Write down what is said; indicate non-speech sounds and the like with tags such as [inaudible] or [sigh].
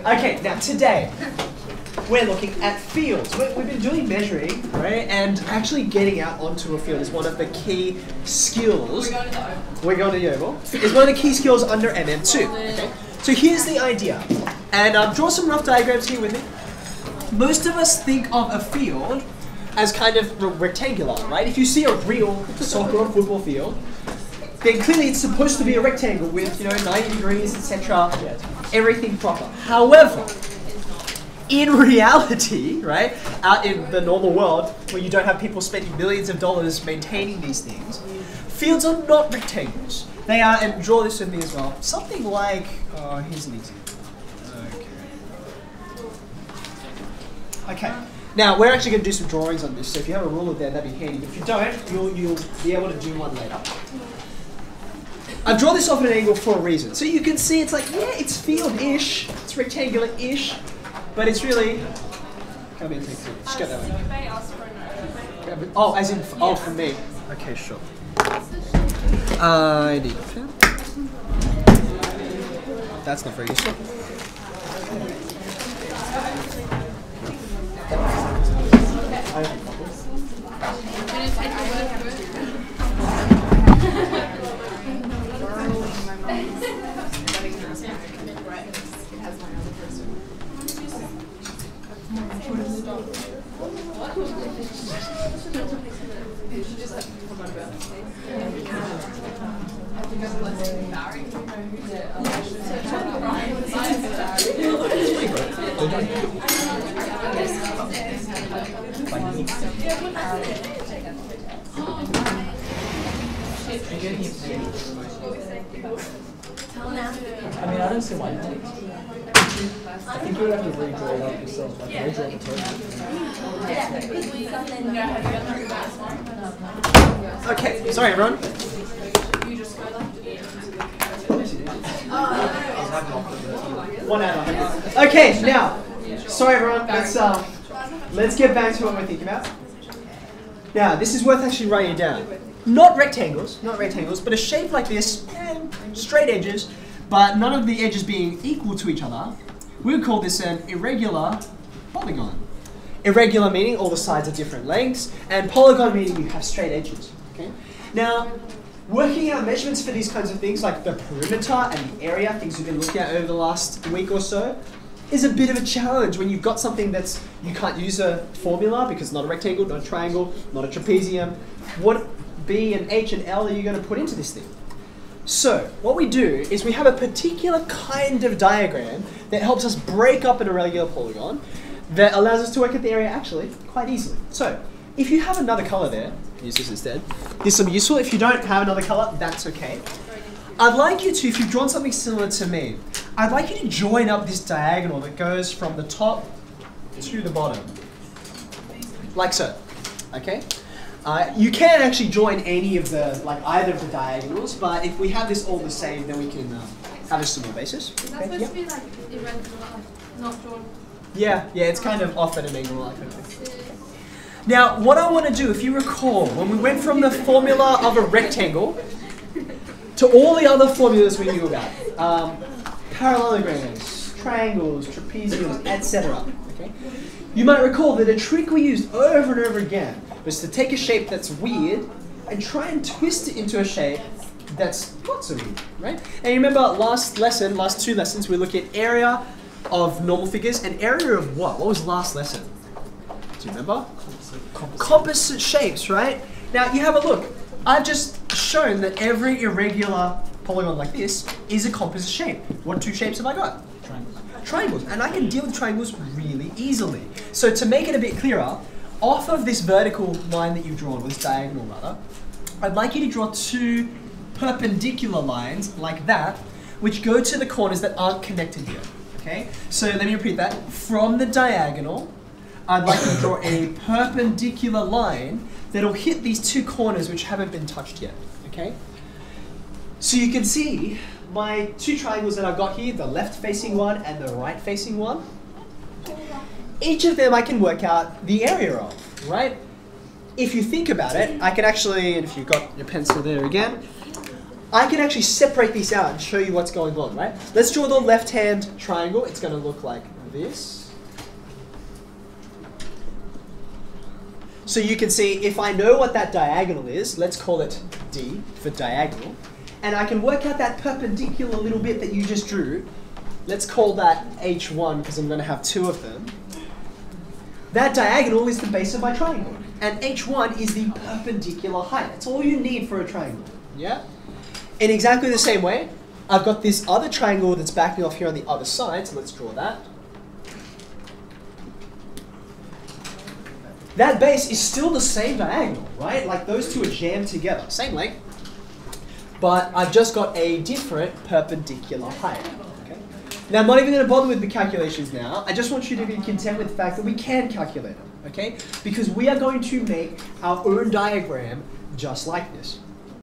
Okay, now today we're looking at fields. we have been doing measuring, right? And actually getting out onto a field is one of the key skills. We're going to the Oval. Is one of the key skills under MM2. Okay. So here's the idea, and um, draw some rough diagrams here with me. Most of us think of a field as kind of rectangular, right? If you see a real soccer or football field, then clearly it's supposed to be a rectangle with, you know, 90 degrees, etc. Everything proper. However, in [laughs] reality, right, out in the normal world, where you don't have people spending millions of dollars maintaining these things, fields are not rectangles. They are, and draw this with me as well, something like, oh, here's an example. Okay. Okay. Now, we're actually going to do some drawings on this, so if you have a ruler there, that'd be handy. If you don't, you'll, you'll be able to do one later. I draw this off at an angle for a reason. So you can see it's like, yeah, it's field-ish, it's rectangular-ish, but it's really... Come in, Just go that way. Oh, as in, oh, for me. Okay, sure. I need a pen. That's not very useful. I mean, I don't see why not. I think you would have to redraw it up yourself, like redraw the total. Okay, sorry everyone. One out. Okay, now, sorry everyone. Let's um, let's get back to what we're thinking about. Now, this is worth actually writing down. Not rectangles, not rectangles, but a shape like this, straight edges, but none of the edges being equal to each other. We would call this an irregular polygon. Irregular meaning all the sides are different lengths, and polygon meaning you have straight edges. Okay. Now, working out measurements for these kinds of things, like the perimeter and the area, things we've been looking at over the last week or so, is a bit of a challenge when you've got something that's you can't use a formula because it's not a rectangle, not a triangle, not a trapezium. What B and H and L are you going to put into this thing? So, what we do is we have a particular kind of diagram that helps us break up an irregular polygon that allows us to work at the area actually quite easily. So, if you have another color there, use this instead. This will be useful. If you don't have another color, that's okay. I'd like you to, if you've drawn something similar to me, I'd like you to join up this diagonal that goes from the top to the bottom. Like so. Okay? Uh, you can actually join any of the, like either of the diagonals, but if we have this all the same, then we can uh, have a similar basis. Is that okay? supposed yep. to be like irregular, not drawn? Yeah, yeah, it's kind of off at an angle like that. Now, what I want to do, if you recall, when we went from the formula of a rectangle to all the other formulas we knew about, um, parallelograms, triangles, trapeziums, etc. Okay? You might recall that a trick we used over and over again was to take a shape that's weird and try and twist it into a shape that's not so weird, right? And remember last lesson, last two lessons, we look at area of normal figures and area of what? What was last lesson? Do you remember? Composite shapes, right? Now you have a look. I've just shown that every irregular polygon like this is a composite shape. What two shapes have I got? Triangles. Triangles. And I can deal with triangles really easily. So to make it a bit clearer, off of this vertical line that you've drawn, or this diagonal rather, I'd like you to draw two perpendicular lines like that, which go to the corners that aren't connected here. Okay? So let me repeat that. From the diagonal, I'd like to draw a perpendicular line that'll hit these two corners which haven't been touched yet. Okay? So you can see my two triangles that I've got here, the left facing one and the right facing one. Each of them I can work out the area of, right? If you think about it, I can actually, and if you've got your pencil there again, I can actually separate these out and show you what's going on, right? Let's draw the left-hand triangle. It's going to look like this. So you can see if I know what that diagonal is, let's call it D for diagonal, and I can work out that perpendicular little bit that you just drew. Let's call that H1 because I'm going to have two of them. That diagonal is the base of my triangle, and H1 is the perpendicular height. That's all you need for a triangle. Yeah? In exactly the same way, I've got this other triangle that's backing off here on the other side, so let's draw that. That base is still the same diagonal, right? Like those two are jammed together, same length, but I've just got a different perpendicular height. Okay? Now, I'm not even going to bother with the calculations now. I just want you to be content with the fact that we can calculate them, okay? Because we are going to make our own diagram just like this.